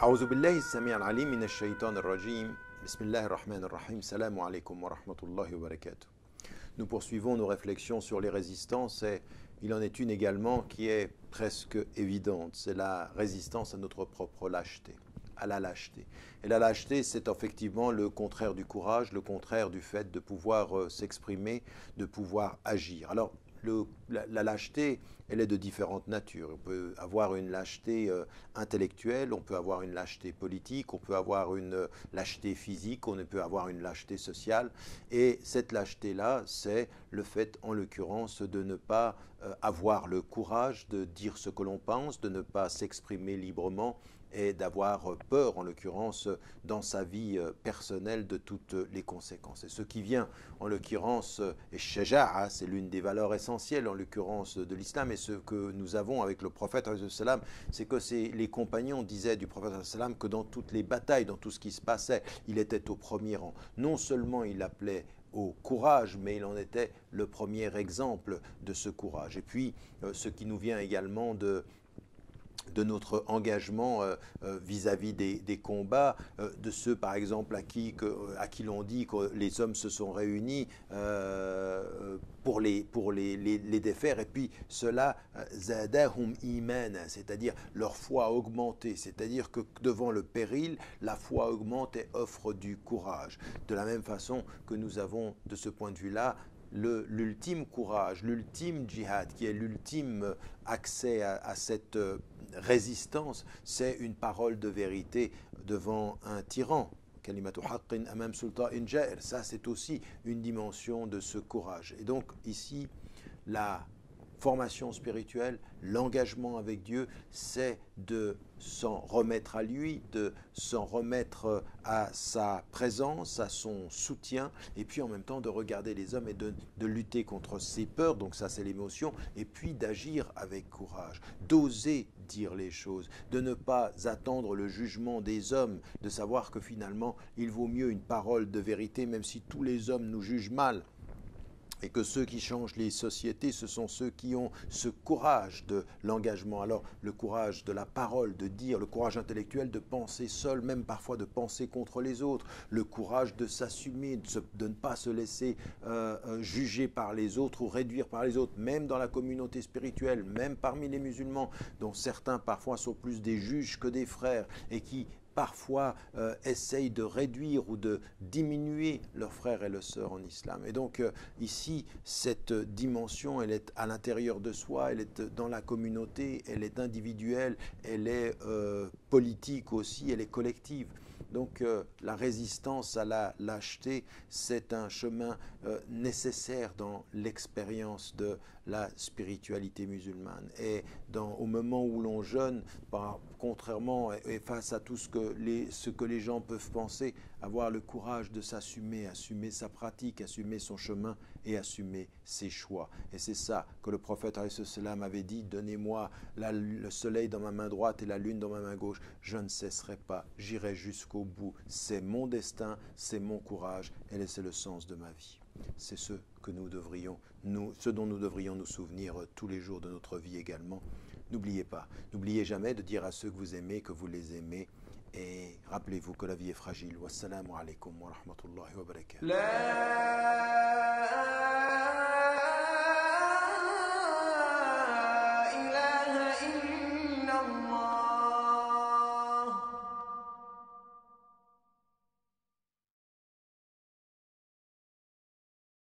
أعوذ بالله السميع العليم من الشيطان الرجيم بسم الله الرحمن الرحيم Salam alaikum wa rahmatullahi wa barakatuh. Nous poursuivons nos réflexions sur les résistances et il en est une également qui est presque évidente, c'est la résistance à notre propre lâcheté, à la lâcheté. Et la lâcheté, c'est effectivement le contraire du courage, le contraire du fait de pouvoir euh, s'exprimer, de pouvoir agir. Alors, la lâcheté, elle est de différentes natures. On peut avoir une lâcheté euh, intellectuelle, on peut avoir une lâcheté politique, on peut avoir une euh, lâcheté physique, on peut avoir une lâcheté sociale. Et cette lâcheté-là, c'est le fait, en l'occurrence, de ne pas euh, avoir le courage de dire ce que l'on pense, de ne pas s'exprimer librement et d'avoir peur, en l'occurrence, dans sa vie personnelle de toutes les conséquences. Et ce qui vient, en l'occurrence, et shaja'a, c'est l'une des valeurs essentielles, en l'occurrence, de l'islam, et ce que nous avons avec le prophète, c'est que les compagnons disaient du prophète, que dans toutes les batailles, dans tout ce qui se passait, il était au premier rang. Non seulement il appelait au courage, mais il en était le premier exemple de ce courage. Et puis, euh, ce qui nous vient également de, de notre engagement euh, euh, vis-à-vis des, combats, euh, de ceux par exemple à qui, qui l'on dit que les hommes se sont réunis pour, les, pour les, les- défaire, et puis cela, zadahum c'est-à-dire leur foi a augmenté, c'est-à-dire que devant le péril, la foi augmente et offre du courage. De la même façon que nous avons de ce point de vue-là l'ultime courage, l'ultime djihad, qui est l'ultime accès à, cette euh, résistance, c'est une parole de vérité devant un tyran. Ça, c'est aussi une dimension de ce courage. Et donc, ici, la formation spirituelle, l'engagement avec Dieu, c'est de s'en remettre à lui, de s'en remettre à sa présence, à son soutien, et puis en même temps de regarder les hommes et de, de lutter contre ses peurs, donc ça c'est l'émotion, et puis d'agir avec courage, d'oser dire les choses, de ne pas attendre le jugement des hommes, de savoir que finalement il vaut mieux une parole de vérité, même si tous les hommes nous jugent mal, et que ceux qui changent les sociétés, ce sont ceux qui ont ce courage de l'engagement. Alors le courage de la parole, de dire, le courage intellectuel de penser seul, même parfois de penser contre les autres, le courage de s'assumer, de, ne pas se laisser euh, euh, juger par les autres ou réduire par les autres, même dans la communauté spirituelle, même parmi les musulmans, dont certains parfois sont plus des juges que des frères, et qui parfois euh, essayent de réduire ou de diminuer leurs frères et leurs sœurs en islam. Et donc euh, ici, cette dimension, elle est à l'intérieur de soi, elle est dans la communauté, elle est individuelle, elle est euh, politique aussi, elle est collective. Donc la résistance à la lâcheté, c'est un chemin nécessaire dans l'expérience de la spiritualité musulmane. Et au moment où l'on jeûne, par- contrairement et, face à tout ce que, les, ce que les gens peuvent penser, avoir le courage de s'assumer, assumer sa pratique, assumer son chemin et assumer ses choix. Et c'est ça que le prophète avait dit, donnez-moi le soleil dans ma main droite et la lune dans ma main gauche, je ne cesserai pas, j'irai jusqu'au bout. C'est mon destin, c'est mon courage et c'est le sens de ma vie. C'est ce que nous devrions, nous, ce dont nous devrions nous souvenir euh, tous les jours de notre vie également. N'oubliez pas, n'oubliez jamais de dire à ceux que vous aimez que vous les aimez. Et rappelez-vous que la vie est fragile. Wassalamu alaikum wa rahmatullahi wa barakatuh.